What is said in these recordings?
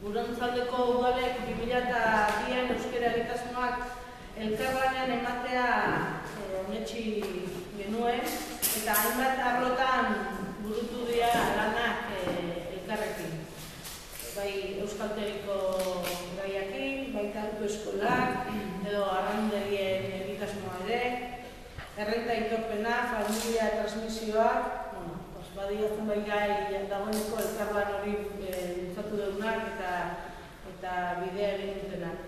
Burontzaldeko udalek 2002an euskera egitasmoak elkarlanean ematea e, onetxi genuen, eta hainbat arlotan burutu dira lanak e, elkarrekin. Bai Euskaltegiko gaiakin, bai kantu eskolak, edo arranderien egitasmoa ere, errenta itorpena, familia transmisioak, bueno, pues, badia zenbait gai dagoeneko elkarlan hori bultzatu e, deunak eta eta bidea egin dutenak.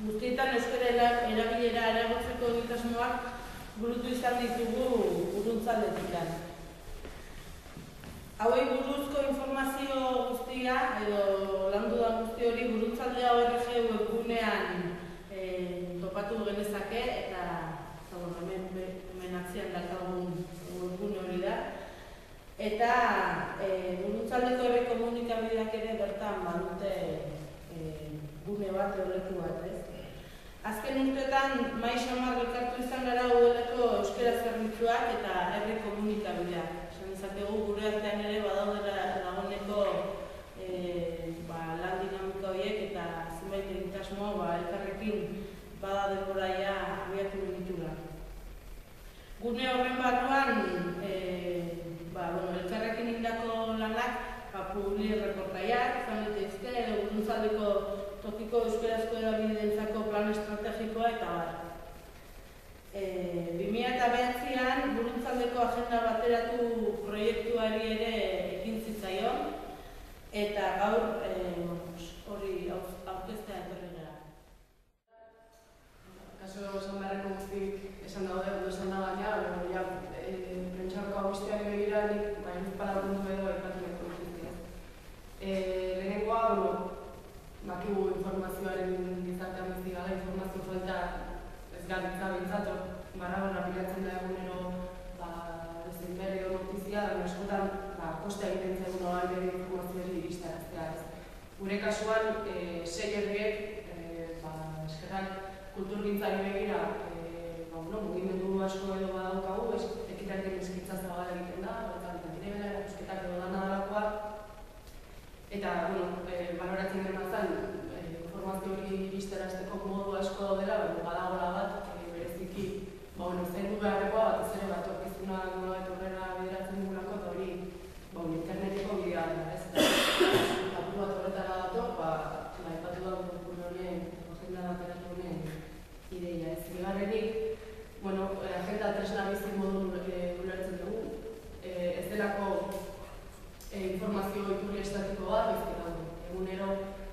Guztietan euskara erabilera eragotzeko egitasmoak burutu izan ditugu uruntzaldetik. Hauei buruzko informazio guztia, edo landu da guzti hori buruntzaldea ORG webgunean e, topatu genezake, eta zago, hemen, hemen atzian dakagun webgune hori da. Eta e, buruntzaldeko ere komunikabideak ere bertan badute e, gune bat horretu bat, ez? Azken urtetan, maiz hamar elkartu izan gara udeleko euskera zerbitzuak eta herri komunikabideak dezakegu gure artean ere badaudela dagoeneko e, ba, lan dinamika horiek eta zenbait egitasmo ba, elkarrekin bada denboraia abiatu ditura. Gune horren barruan, e, ba, bueno, elkarrekin indako lanak ba, publi reportaiak, izan dituzte, edo tokiko euskerazko edabidentzako plan estrategikoa eta bar. E, 2009an buruntzaldeko agenda bateratu proiektuari ere ekin zitzaion eta gaur e, hori aurkeztea etorri gara. Kaso esan beharreko guztik esan daude, ondo esan da baina, baina ja, e, pentsarko abuztean begira nik, bai, para puntu edo ipatu neko guztik. E, lehenengoa, bueno, bakigu informazioaren gizartean bizi gala, informazio falta barra bilatzen da egunero ba, ezin berri o notizia, da eskotan ba, koste egiten zen nola bere informazioari irista ez. Gure kasuan, e, sei herriek, e, ba, eskerrak kulturgintzari begira, e, ba, no, mugimendu asko edo badaukagu, ez, ekitarien eskitza zabala egiten da, eta gire bela erakusketak edo dana dalakoa, eta, bueno, e, baloratzen dena zen, informazio hori iristerazteko modu asko daudela, baina badagoela bat, e, bereziki, ba, bueno, zen du beharrekoa bat, ez ere bat, orkizuna nola eta horrela bideratzen dugulako, eta hori, ba, interneteko bidea da, ez? Eta apur bat horretara dator, ba, ba, epatu da gure honen, agenda bat eratu honen ideia, ez? Bigarrenik, bueno, eh, agenda tresna bizi modu e, ulertzen dugu, e, ez delako e, informazio iturri estatikoa, bizkera, egunero,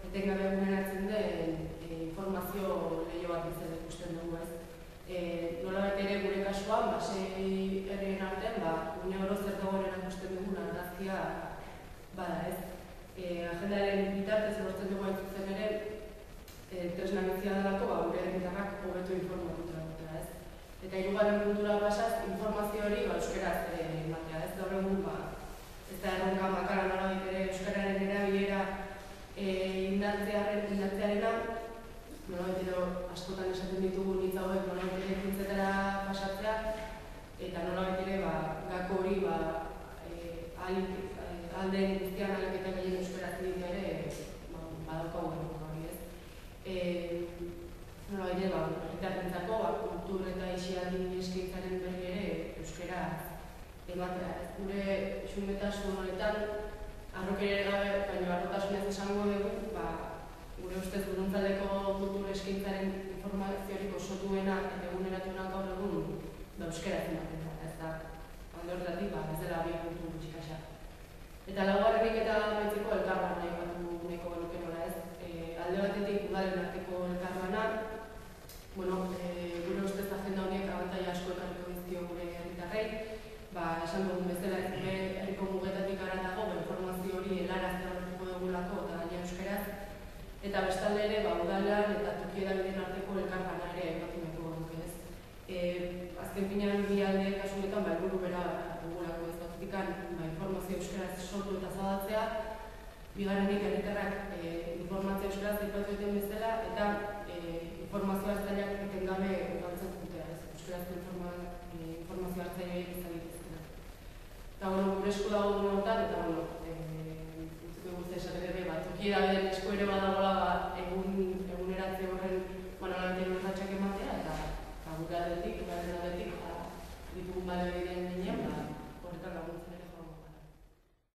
etengabe eguneratzen den e, informazio lehio bat izan ikusten dugu ez. E, nola ere gure kasuan, ba, sei herrien artean, ba, une oro zer dagoen erakusten dugu narrazkia bada ez. E, agendaren bitartez lortzen dugu entzutzen ere, e, tresna bizia dalako, ba, gure herritarrak hobeto informatuta dagoela ez. Eta hirugarren puntura pasaz, informazio hori ba, euskeraz e, ematea ez. Gaur egun, ba, ez da erronka makara nola ere euskararen erabilera e, indartzearen, indartzearena, nola edo askotan esaten ditugu hitz hauek nola ere ekintzetara pasatzea, eta nola ere ba, gako hori ba, e, alden guztian alek eta gehien euskaratzen dira ere, ba, badauko hori ez. E, nola ere, ba, herritarrentzako, ba, kultur eta isiari eskeitzaren berri ere euskara ematea. Gure xumetasun honetan, arrokere gabe, baina arrotasunez esango dugu, ba, gure ustez buruntzaldeko kultur eskintzaren informaziorik osotuena eta eguneratunak gaur egun ba, euskera zenbaten da, ez da, alde horretatik, ba, ez dela bi puntu gutxikasa. Eta laugarrenik eta baitzeko elkarra nahi batu neko genuke nola ez. E, alde batetik udalen arteko elkarrana, bueno, e, gure ustez agenda honiek abantai asko ekarriko dizkio gure herritarrei, ba, esan dugun bezala ez gure herriko mugetatik aratago, ba, informazio hori horretuko dugulako eta gaina euskeraz. Eta bestalde ere, ba, udalan eta toki arteko elkargana ere epatu dugu dugu ez. E, azken finean, bi alde kasuetan, ba, elburu bera dugulako ez dutikan, ba, informazio euskeraz sortu bigarrenik herritarrak e, informazio euskeraz ipatu egiten bezala, eta e, informazio hartzaileak etengabe galtzen dutea ez. Euskerazko informazio, e, informazio hartzaileak izan Eta, bueno, gure esku dago